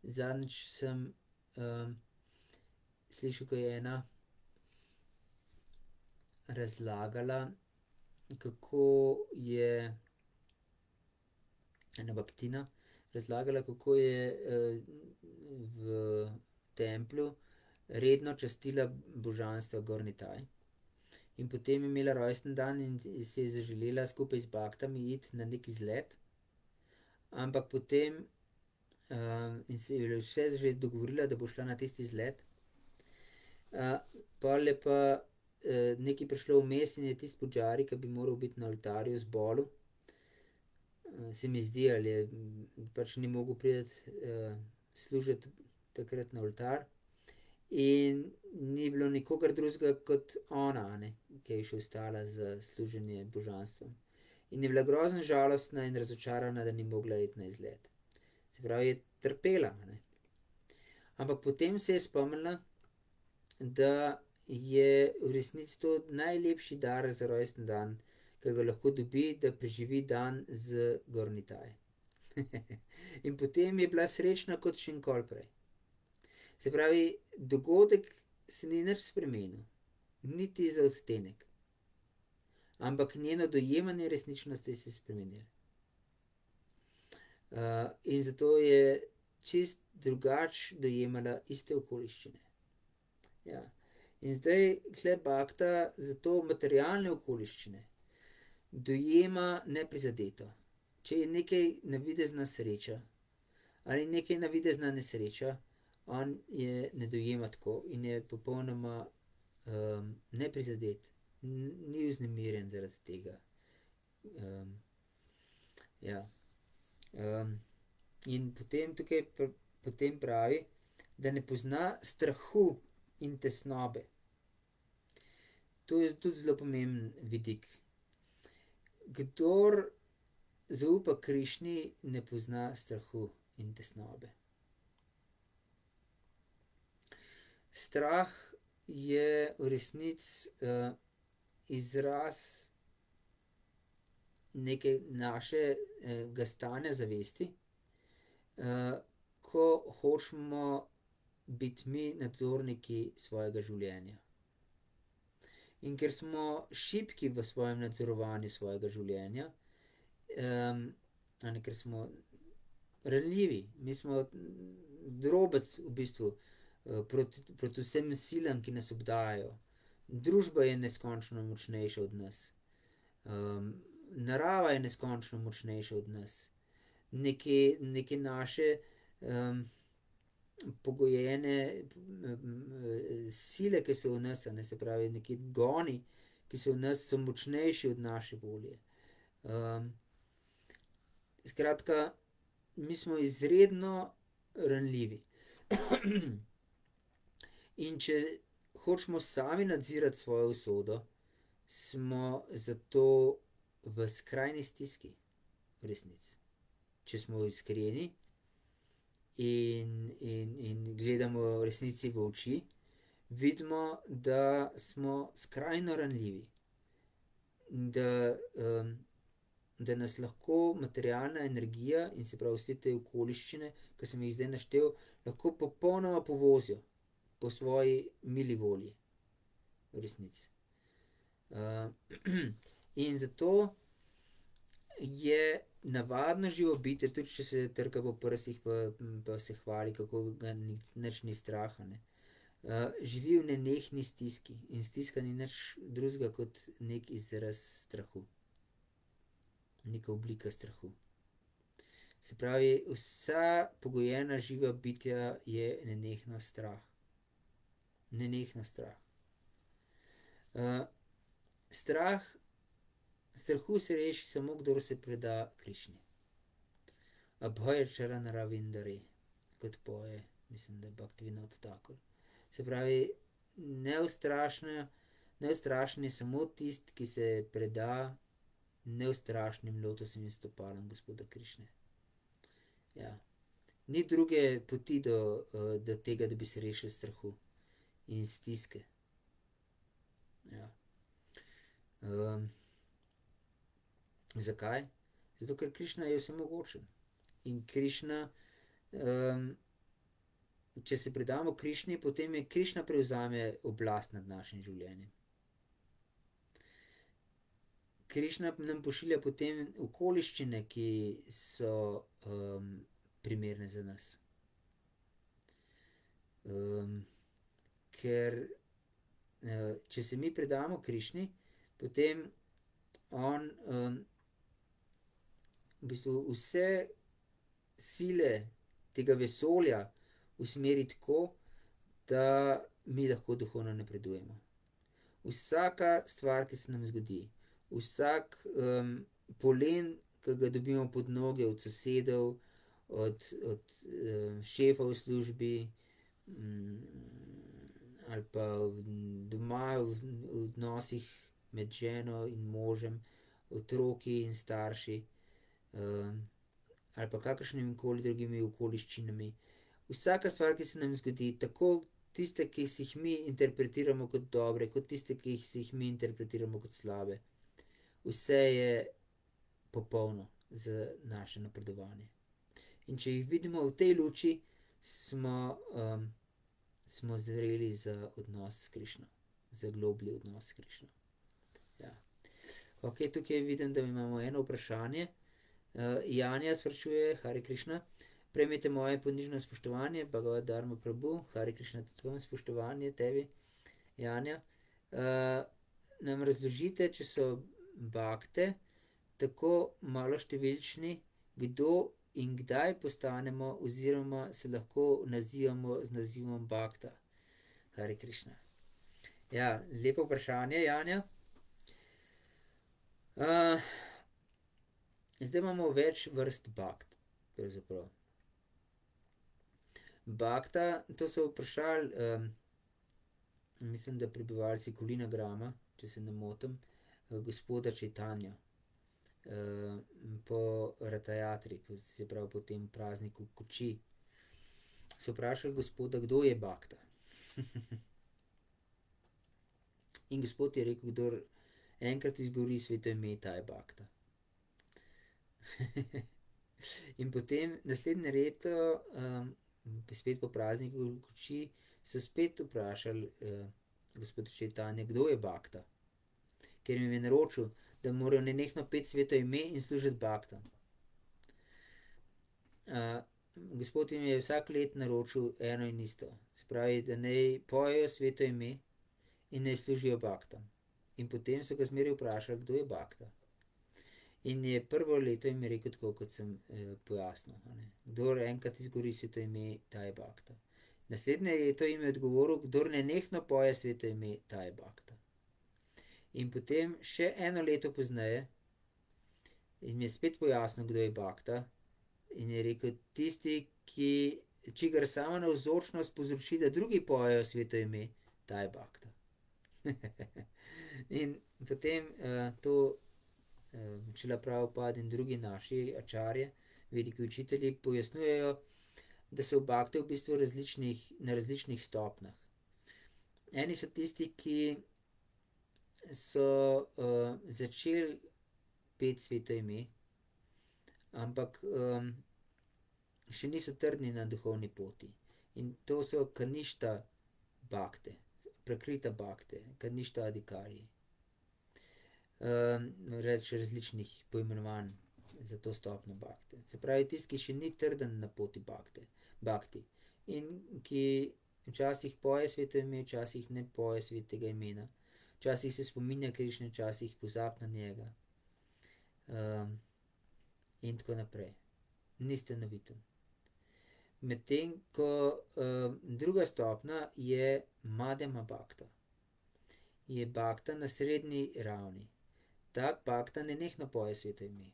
Zadnjič sem um, slišal, ko je ena razlagala, kako je ena baktina razlagala, kako je eh, v templju redno častila božanstva Gornitaj. In potem je imela rojsten dan in si je zaželela skupaj z baktami iti na neki izlet. Ampak potem, uh, in se je vse že dogovorila, da bo šla na tisti izlet, uh, pa lepa uh, nekaj prišlo vmes in je tisti požari, ki bi moral biti na oltarju zbolel. Uh, se mi zdi, ali je pač ni mogel priti uh, služiti takrat na oltar. In ni bilo nikogar drugega kot ona, ne, ki je še ostala za služenje božanstvom. In je bila grozno žalostna in razočarana, da ni mogla iti na izlet. Se pravi, je trpela. Ne. Ampak potem se je spomnila, da je v resnici to najlepši dar za rojsten dan, ki ga lahko dobi, da preživi dan z gornitaj. in potem je bila srečna kot še enkoli prej. Se pravi, dogodek se ni nič spremenil, niti za odtenek. Ampak njeno dojemanje resničnosti se je spremenilo. Uh, in zato je čist drugače dojemala iste okoliščine. Ja. In zdaj tle bakta za to materialne okoliščine dojema neprizadeto. Če je nekaj navidezna sreča ali nekaj navidezna nesreča, on je ne dojema tako in je popolnoma um, neprizadet, ni vznemirjen zaradi tega. Um, ja. um, in potem tukaj pr potem pravi, da ne pozna strahu in tesnobe. To je tudi zelo pomemben vidik. Kdor zaupa Krišni, ne pozna strahu in tesnobe. Strah je v resnici uh, izraz neke našega stanja zavesti, uh, ko hočemo biti mi nadzorniki svojega življenja. In ker smo šibki v svojem nadzorovanju svojega življenja, um, ne, ker smo ranljivi, mi smo drobec v bistvu uh, proti, proti vsem silam, ki nas obdajajo. Družba je neskončno močnejša od nas, um, narava je neskončno močnejša od nas, neke, neke naše um, pogojene sile, ki so v nas, ne se pravi, neki goni, ki so v nas, so močnejši od naše volje. Um, skratka, mi smo izredno ranljivi. In če hočemo sami nadzirati svojo usodo, smo zato v skrajni stiski, v resnici. Če smo iskreni, in, in, in gledamo resnici v oči, vidimo, da smo skrajno ranljivi. Da, um, da nas lahko materialna energija in se pravi vse te okoliščine, ki sem jih zdaj naštel, lahko popolnoma povozijo po svoji mili volji, v resnici. Uh, in zato je navadno živo bitje, tudi če se trka po prsih, pa, pa se hvali, kako ga ni, nič ni strah. Ne. Uh, živi v nenehni stiski in stiska ni nič drugega kot nek izraz strahu, neka oblika strahu. Se pravi, vsa pogojena živa bitja je nenehno strah. Nenehno strah. Uh, strah Strahu se reši samo, kdo se preda Krišni. Abhoja črna ravindari, kot poje, mislim, da je Bhaktivinod tako. Se pravi, neustrašno, neustrašen je samo tisti, ki se preda neustrašnim lotosnim stopalom gospoda Krišne. Ja. Ni druge poti do, do tega, da bi se rešil strahu in stiske. Ja. Um, Zakaj? Zato, ker Krišna je vsemogočen. In Krišna, um, če se predamo Krišni, potem je Krišna prevzame oblast nad našim življenjem. Krišna nam pošilja potem okoliščine, ki so um, primerne za nas. Um, ker uh, če se mi predamo Krišni, potem on um, v bistvu vse sile tega vesolja usmeri tako, da mi lahko duhovno napredujemo. Vsaka stvar, ki se nam zgodi, vsak, polen, ke ga dobimo pod noge od sosedov, od, od, šefa v službi, ali pa doma v odnosih med ženo in možem, otroki in starši, ali pa kakršnimikoli drugimi okoliščinami. Vsaka stvar, ki se nam zgodi, tako tiste, ki si jih mi interpretiramo kot dobre kot tiste, ki si jih mi interpretiramo kot slabe, vse je popolno za naše napredovanje. In če jih vidimo v tej luči, smo, smo zreli za odnos s Krišno. Za globlji odnos s Krišno. Ja. Okej, tukaj vidim, da imamo eno vprašanje. Janja sprašuje, Hare Krišna: "Prejmite moje ponižno spoštovanje, Bhagavad Dharma Prabhu." Hare Krišna tudi vam spoštovanje tebi, Janja. nam razložite, če so bakte tako maloštevilčni, kdo in kdaj postanemo oziroma se lahko nazivamo z nazivom bakta? Hare Krišna. Ja, lepo vprašanje, Janja. zdaj imamo več vrst bakt, pravzaprav. Bakta, to so vprašali, mislim, da prebivalci Kulinagrama, če se ne motim, gospoda Čajtanja. Po Ratajatri, se pravi po tem prazniku kočij. So vprašali gospoda, kdo je bakta. In gospod je rekel: "Kdor enkrat izgovori sveto ime, ta je bakta." In potem naslednje leto, spet po prazniku kočij, so spet vprašali, gospoda Čajtanja, kdo je bakta. Ker jim je naročil, da morajo nenehno peti sveto ime in služiti baktam. gospod jim je vsako leto naročil eno in isto. Se pravi, da naj pojejo sveto ime in naj služijo baktam. In potem so ga zmeraj vprašali, kdo je bakta. In je prvo leto jim rekel tako, kot sem, pojasnil, a ne. Kdor enkrat izgovori sveto ime, ta je bakta. Naslednje leto jim je odgovoril: "Kdor nenehno poje sveto ime, ta je bakta." In potem še eno leto pozneje jim je spet pojasnil, kdo je bakta, in je rekel: "Tisti, ki, čigar sama navzočnost povzroči, da drugi pojejo sveto ime, ta je bakta." In potem, to, Čila Prabhupada in drugi naši acharji, veliki učitelji, pojasnjujejo, da so bakte v bistvu različnih, na različnih stopnjah. Eni so tisti, ki so, začeli peti sveto ime, ampak, še niso trdni na duhovni poti. In to so Kaništa bakte, Prakrita bakte, Kaništa adikarji. več različnih poimenovanj za to stopnjo bakte. Se pravi, tisti, ki še ni trden na poti bakte, bakti. In ki včasih poje sveto ime, včasih ne poje svetega imena. Včasih se spominja Krišne, včasih pozabi na njega. in tako naprej. Ni stanoviten. Medtem ko, druga stopnja je Madhyama bakta. Je bakta na srednji ravni. Ta bakta nenehno poje sveto ime.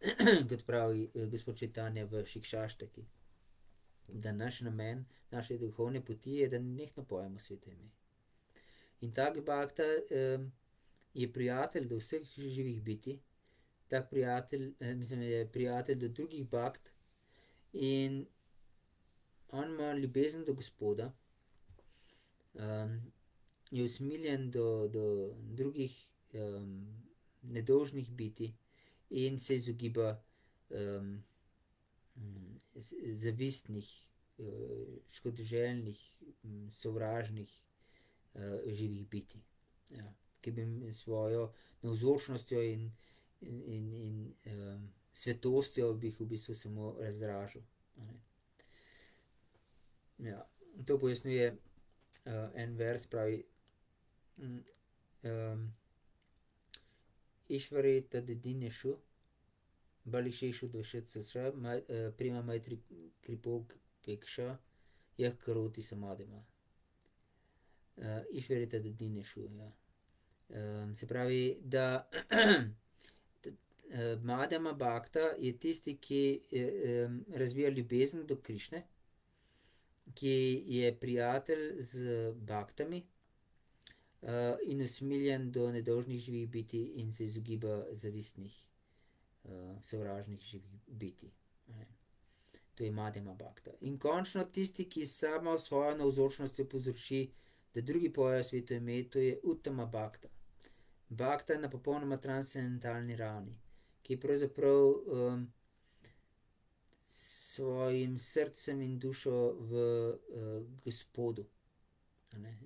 kot pravi, gospod Čajtanja v Šikšaštaki. Da naš namen naše duhovne poti je, da nenehno pojemo sveto ime. In tak bakta, je prijatelj do vseh živih bitij. Tak prijatelj, mislim, je prijatelj do drugih bakt in on ima ljubezen do Gospoda, je usmiljen do, do drugih, nedolžnih bitij in se izogiba, zavistnih, škodoželjnih, sovražnih, živih bitij. Ja. Ki bi svojo navzočnostjo in, in, in, svetostjo bi jih v bistvu samo razdražil. Ja. To pojasnjuje, en vers, pravi, Išvari tadedinešu, bališešu prima kripo pekša, jah karoti samadima. uh, Išverita Dinešu. Ja. Um, se pravi, da Madama Bhakta je tisti, ki razvija ljubezen do Krišne, ki je prijatelj z Bhaktami in usmiljen do nedolžnih živih biti in se izogiba zavistnih, uh, sovražnih živih biti. Ne. To je Madema Bhakta. In končno tisti, ki samo svojo navzočnostjo povzroči, da drugi pojejo sveto ime, to je Utama Bhakta. Bhakta na popolnoma transcendentalni ravni, ki pravzaprav um, svojim srcem in dušo v uh, Gospodu.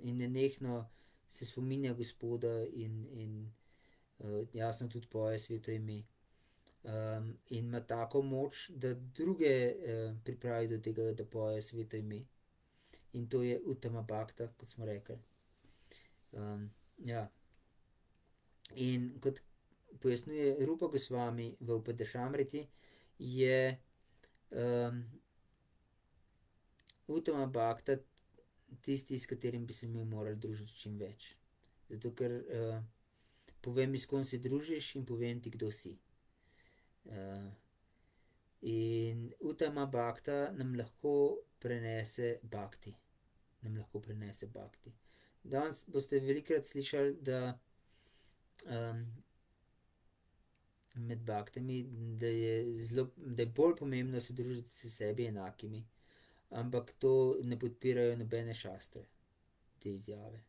In nenehno se spominja Gospoda in, in uh, jasno tudi poje sveto ime. Um, in ima tako moč, da druge uh, pripravi do tega, da poje sveto ime. In to je Utama Bhakta, kot smo rekli. Um, ja. In kot pojasnjuje Rupa Gosvami v Upadešamriti, je um, Utama Bhakta tisti, s katerim bi se mi morali družiti čim več. Zato, ker uh, povem, s kom se družiš in povem ti, kdo si. Uh, in Utama Bhakta nam lahko prenese Bhakti nam lahko prenese bakti. Danes boste velikokrat slišali, da um, med baktami, da je, zelo, da je bolj pomembno se družiti s sebi enakimi, ampak to ne podpirajo nobene šastre, te izjave.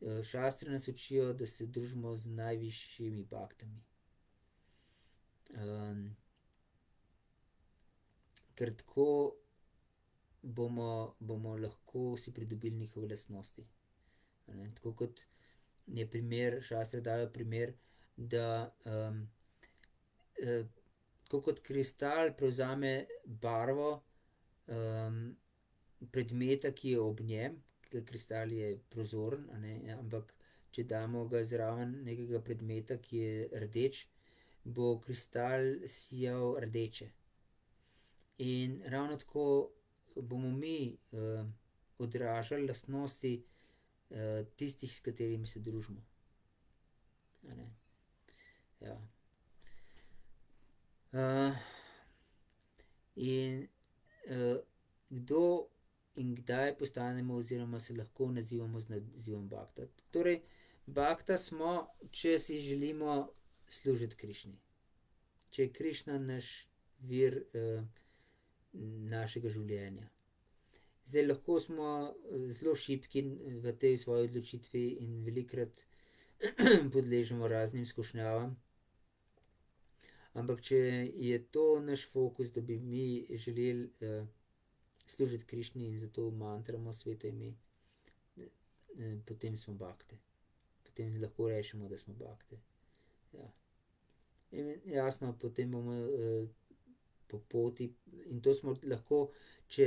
Uh, šastre nas učijo, da se družimo z najvišjimi baktami. Um, ker tako bomo, bomo lahko si pridobili njihove lastnosti. Tako kot je primer, šastre dajo primer, da um, eh, kot kristal prevzame barvo um, predmeta, ki je ob njem, ker kristal je prozoren, ampak če damo ga zraven nekega predmeta, ki je rdeč, bo kristal sijal rdeče. In ravno tako bomo mi uh, odražali lastnosti uh, tistih, s katerimi se družimo. Ja. Uh, in uh, kdo in kdaj postanemo, oziroma se lahko nazivamo z nazivom Bakta. Torej, Bakta smo, če si želimo služiti Krišni. Če je Krišna naš vir. Uh, našega življenja. Zdaj lahko smo eh, zelo šipki v tej svoji odločitvi in velikrat podležemo raznim skušnjavam. Ampak, če je to naš fokus, da bi mi želeli uh, služiti Krišni in zato mantramo sveto ime, uh, potem smo bakte. Potem lahko rečemo, da smo bakte. Ja. In jasno, potem bomo uh, po poti. In to smo lahko, če,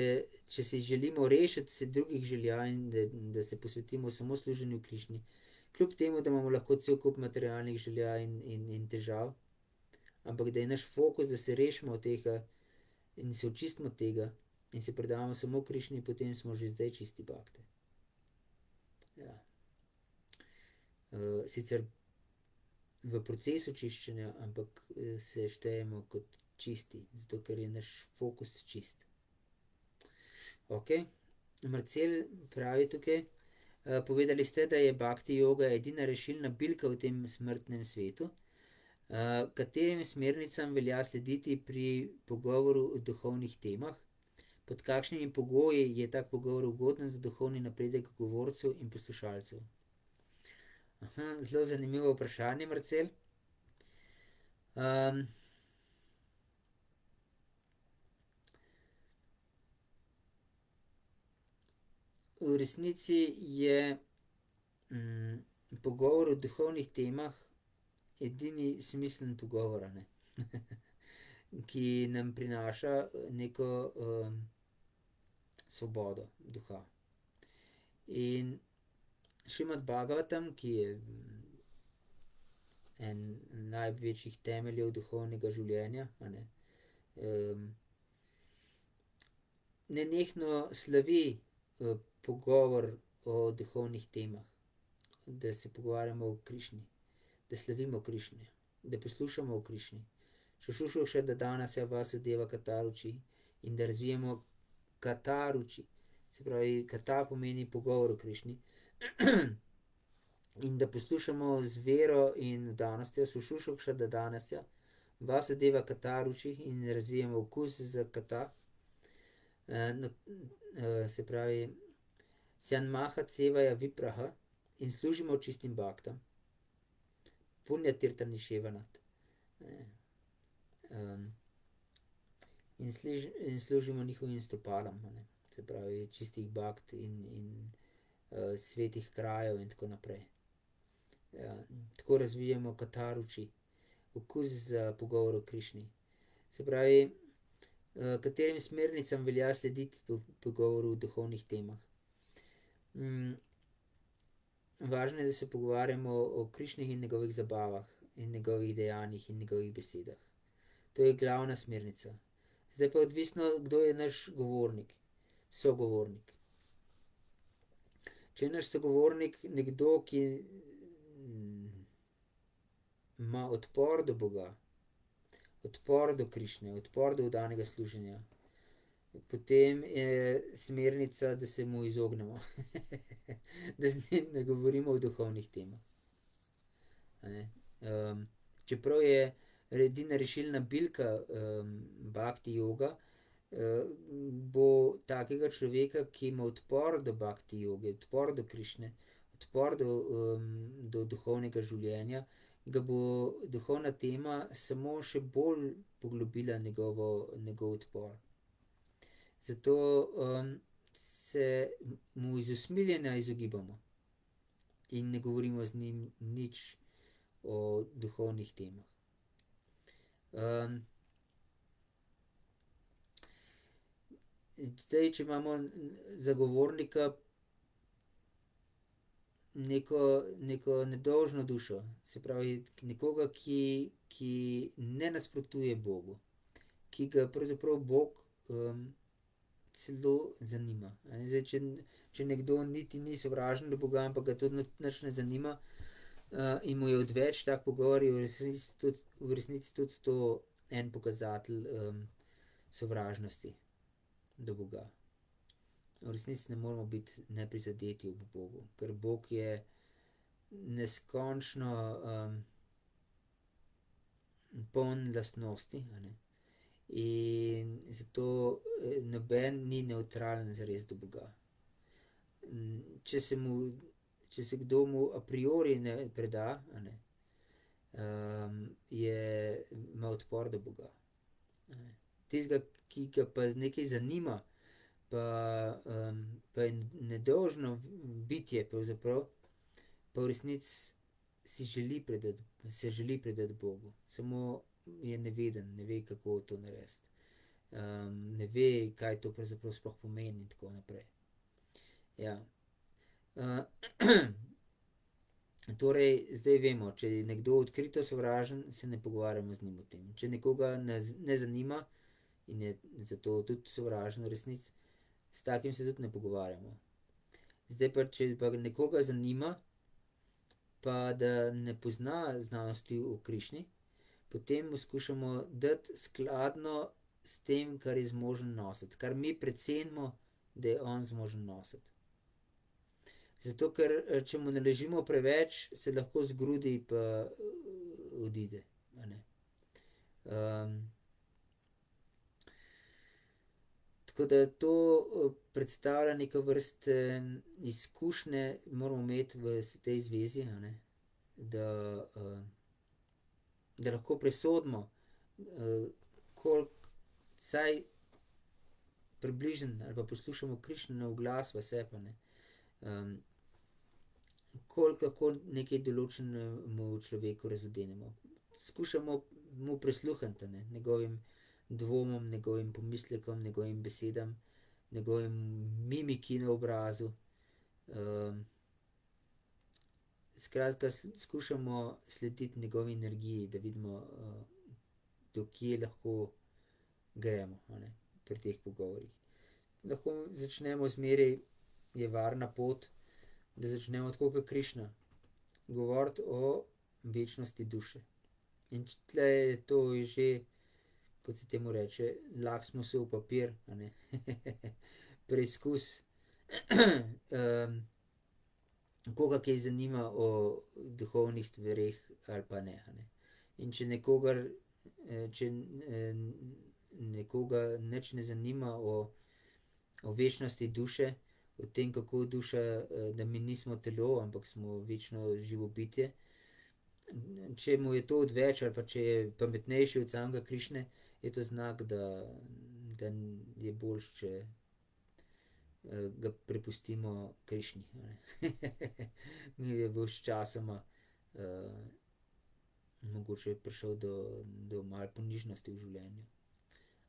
če si želimo rešiti se drugih želja in da, da se posvetimo samo služenju Križni, kljub temu, da imamo lahko cel kup materialnih želja in, in, in težav, ampak da je naš fokus, da se rešimo tega in se očistimo tega in se predamo samo Križni, potem smo že zdaj čisti bakte. Ja. Uh, sicer v procesu čiščenja, ampak uh, se štejemo kot čisti, zato ker je naš fokus čist. Ok, Marcel pravi tukaj. Uh, povedali ste, da je bhakti yoga edina rešilna bilka v tem smrtnem svetu. Uh, katerim smernicam velja slediti pri pogovoru o duhovnih temah, pod kakšnimi pogoji je tak pogovor ugoden za duhovni napredek govorcev in poslušalcev? Aha, zelo zanimivo vprašanje, Marcel. Um, v resnici je mm, pogovor o duhovnih temah edini smislen pogovor, ne? ki nam prinaša neko um, svobodo duha. In Šimad Bhagavatam, ki je en največjih temeljev duhovnega življenja, ne, um, nenehno slavi uh, pogovor o duhovnih temah, da se pogovarjamo o Krišni, da slavimo Krišnjo, da poslušamo o Krišni. Šušušu še da danes je vas odeva kataruči in da razvijamo kataruči. Se pravi, kata pomeni pogovor o Krišni. In da poslušamo z vero in vdanostjo, šušušu še da danes je vas odeva kataruči in razvijamo okus za kata. no, se pravi, Sjanmaha cevaja vipraha in služimo čistim baktam. Punja tirtani ševanat. in in služimo njihovim ne. Se pravi, čistih bakt in, in svetih krajev in tako naprej. Ja, tako razvijamo kataruči, okus za pogovor o Krišni. Se pravi, katerim smernicam velja slediti v pogovoru o duhovnih temah? važno je, da se pogovarjamo o Krišni in njegovih zabavah in njegovih dejanjih in njegovih besedah. To je glavna smernica. Zdaj pa odvisno, kdo je naš govornik, sogovornik. Če je naš sogovornik nekdo, ki ima odpor do Boga, odpor do Krišne, odpor do oddanega služenja, potem je smernica, da se mu izognemo. da z njim ne govorimo o duhovnih temah. Ne. čeprav je edina rešilna bilka, bakti joga, bo takega človeka, ki ima odpor do bakti joge, odpor do Krišne, odpor do, do duhovnega življenja, ga bo duhovna tema samo še bolj poglobila njegovo, njegov odpor. Zato, se mu iz usmiljenja izogibamo. In ne govorimo z njim nič o duhovnih temah. Zdaj, če imamo zagovornika neko, neko nedolžno dušo, se pravi, nekoga, ki, ki ne nasprotuje Bogu, ki ga pravzaprav Bog, celo zanima. Zdaj, če, če nekdo niti ni sovražen do Boga, ampak ga to nič ne zanima, in mu je odveč tak pogovor, je v resnici tudi, v resnici tudi to en pokazatelj, sovražnosti do Boga. V resnici ne moremo biti neprizadeti ob Bogu, ker Bog je neskončno, poln lastnosti. In zato noben ni nevtralen zares do Boga. če se mu, če se kdo mu a priori ne preda, ne, je, ima odpor do Boga, ne. Tistega, ki ga pa nekaj zanima, pa, pa je nedolžno bitje pravzaprav, pa v resnici si želi predati, se želi predati Bogu, samo je neveden, ne ve, kako to narediti. ne ve, kaj to pravzaprav sploh pomeni in tako naprej. Ja. torej zdaj vemo, če je nekdo odkrito sovražen, se ne pogovarjamo z njim o tem. Če nekoga ne, ne zanima in je zato tudi sovražen v resnici, s takim se tudi ne pogovarjamo. Zdaj pa, če pa nekoga zanima, pa da ne pozna znanosti o Krišni, potem mu skušamo dati skladno s tem, kar je zmožen nositi, kar mi precenimo, da je on zmožen nositi. Zato ker, če mu naložimo preveč, se lahko zgrudi pa odide, a ne. Tako da to, predstavlja neke vrste izkušnje moramo imeti v tej zvezi, da, da lahko presodimo, koliko vsaj približno ali pa poslušamo Krišnino na oglas v sebi, ne. koliko lahko nekaj določenemu človeku razodenemo. Skušamo mu prisluhniti, ne, njegovim dvomom, njegovim pomislekom, njegovim besedam, njegovi mimiki na obrazu. skratka skušamo slediti njegovi energiji, da vidimo, do kje lahko gremo, ne, pri teh pogovorih. Lahko začnemo zmeraj, je varna pot, da začnemo tako kot Krišna, govoriti o večnosti duše. In tle je to že, kot se temu reče, lahko smo se v papir, preizkus, koga kaj zanima o duhovnih stvareh ali pa ne, ne. In če nekogar, če nekoga nič ne zanima o, o večnosti duše, o tem, kako duša, da mi nismo telo, ampak smo večno živo bitje. Če mu je to odveč ali pa če je pametnejši od samega Krišne, je to znak, da, da je boljše, če, ga prepustimo Krišni, a ne. bo sčasoma, mogoče prišel do, do malo ponižnosti v življenju.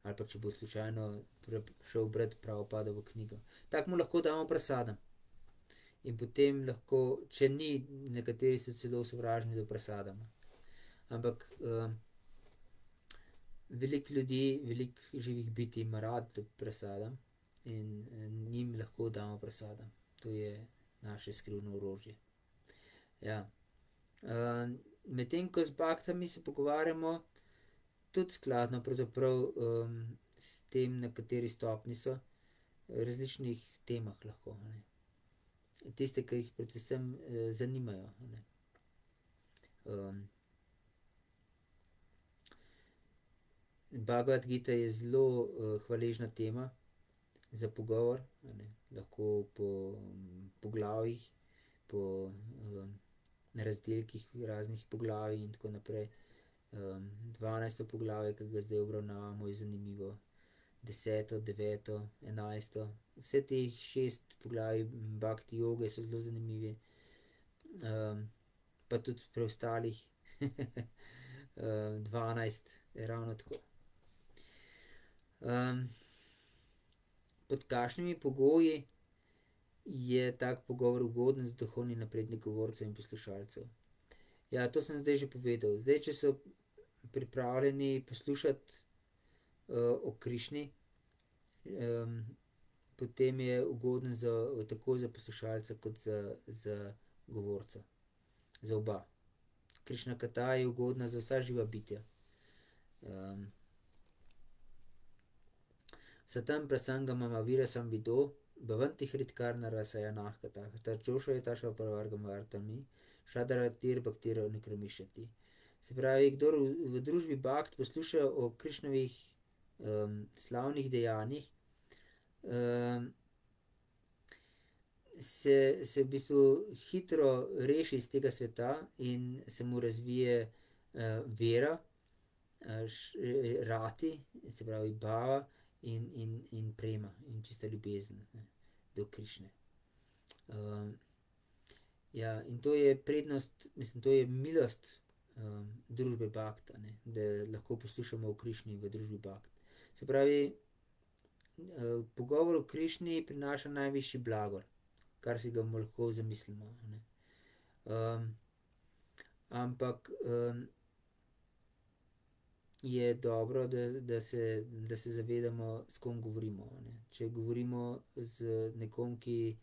Ali pa če bo slučajno šel brat Prabhupadovo knjigo. Tako mu lahko damo prasada. In potem lahko, če ni, nekateri so celo sovražni do prasada. Ampak, veliko ljudi, veliko živih bitij ima rado prasada in, njim lahko damo prasada. To je naše skrivno orožje. Ja. medtem ko z baktami se pogovarjamo tudi skladno pravzaprav, s tem, na kateri stopnji so, različnih temah lahko, ne. Tiste, ke jih predvsem, zanimajo, a ne. Bhagavad gita je zelo, hvaležna tema za pogovor, ne. Lahko po poglavjih, po, razdelkih raznih poglavij in tako naprej. dvanajsto poglavje, ke ga zdaj obravnavamo, je zanimivo. Deseto, deveto, enajsto, vseh teh šest poglavij Bhakti joge so zelo zanimivi. pa tudi preostalih, dvanajst je ravno tako. pod kakšnimi pogoji je tak pogovor ugoden za duhovni napredek govorcev in poslušalcev? Ja, to sem zdaj že povedal. Zdaj, če so pripravljeni poslušati, o Krišni, potem je ugoden za, tako za poslušalca kot za, za govorca. Za oba. Krišna kata je ugodna za vsa živa bitja. Satam prasangam mamavirasam vido, bhavanti hritkarna rasayanah katah, tarjošayata pravargam vartami, šadaratir bhaktir anikramišati. Se pravi, kdor v družbi bakt posluša o Krišnovih, slavnih dejanjih, se, se v bistvu hitro reši iz tega sveta in se mu razvije, vera, rati, se pravi bava in, in, in prema in čista ljubezen, ne, do Krišne. ja, in to je prednost, mislim, to je milost, družbe bakt, a ne. Da lahko poslušamo o Krišni v družbi bakt. Se pravi, pogovor o Krišni prinaša najvišji blagor, kar si ga lahko zamislimo, ne. ampak, je dobro, da, da se, da se zavedamo, s kom govorimo, ne. Če govorimo z nekom, ki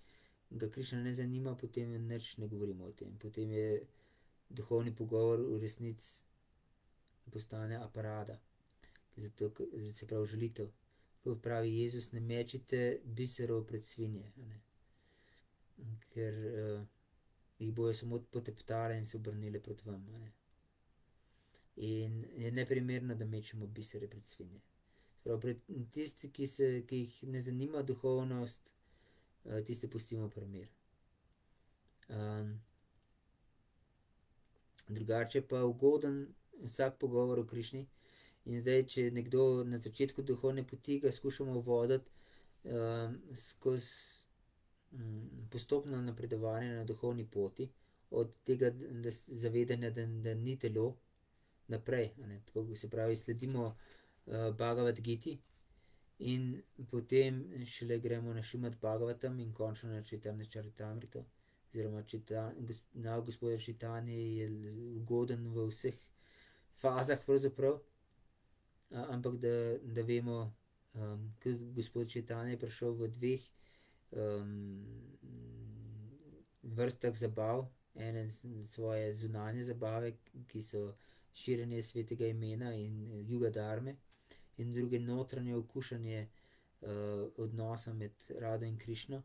ga Krišna ne zanima, potem nič ne govorimo o tem. Potem je duhovni pogovor v resnici postane aparada. Zato se pravi žalitev. Kot pravi Jezus: "Ne mečite biserov pred svinje, a ne." Ker, jih bojo samo poteptale in se obrnile proti vam, ne. In je neprimerno, da mečemo bisere pred svinje. Tisti, ki se, ki jih ne zanima duhovnost, tiste pustimo pri miru. drugače je pa ugoden vsak pogovor o Krišni. In zdaj, če nekdo na začetku duhovne poti, ga skušamo voditi, skozi, postopno napredovanje na duhovni poti. Od tega, da zavedanja, da, da ni telo, naprej, tako se pravi, sledimo, Bhagavad giti in potem šele gremo na Šrimad bhagavatam in končno na Chaitanya charitamrito oziroma nauk gospoda Čajtanje je ugoden v vseh fazah pravzaprav. Ampak da, da vemo, ke gospod Čajtanja je prišel v dveh, vrstah zabav, ene svoje zunanje zabave, ki so širjenje svetega imena in juga dharme, in druge notranje okušanje, odnosa med Radho in Krišno.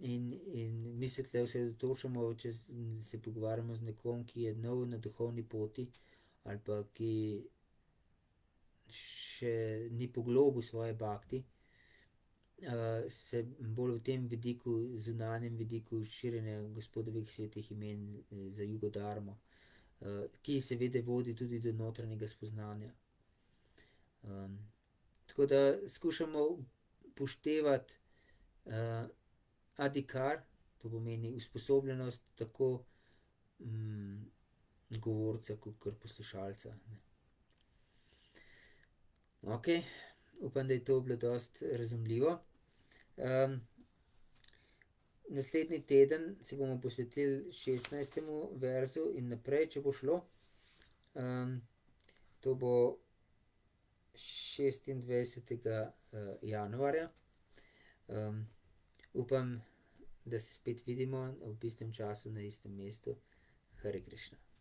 In, in mi se tule osredotočamo, če se pogovarjamo z nekom, ki je nov na duhovni poti ali pa ki še ni poglobil svoje bakti, se bolj v tem vidiku, zunanjem vidiku širjenja gospodovih svetih imen za jugo dharmo, ki seveda vodi tudi do notranjega spoznanja. tako da skušamo upoštevati, adhikar, to pomeni usposobljenost tako, govorca kakor poslušalca. Okej, upam, da je to bilo dosti razumljivo. naslednji teden se bomo posvetili šestnajstemu verzu in naprej, če bo šlo. to bo šestindvajsetega, januarja. upam, da se spet vidimo ob istem času na istem mestu. Hare Krišna.